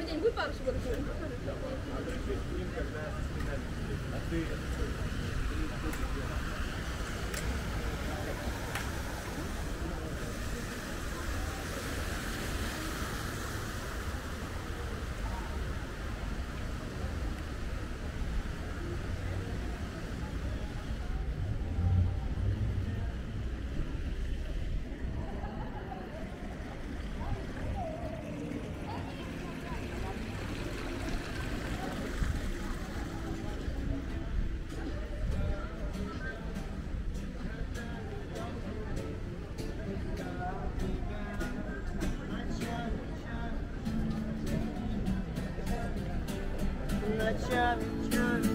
где-нибудь пару That shot.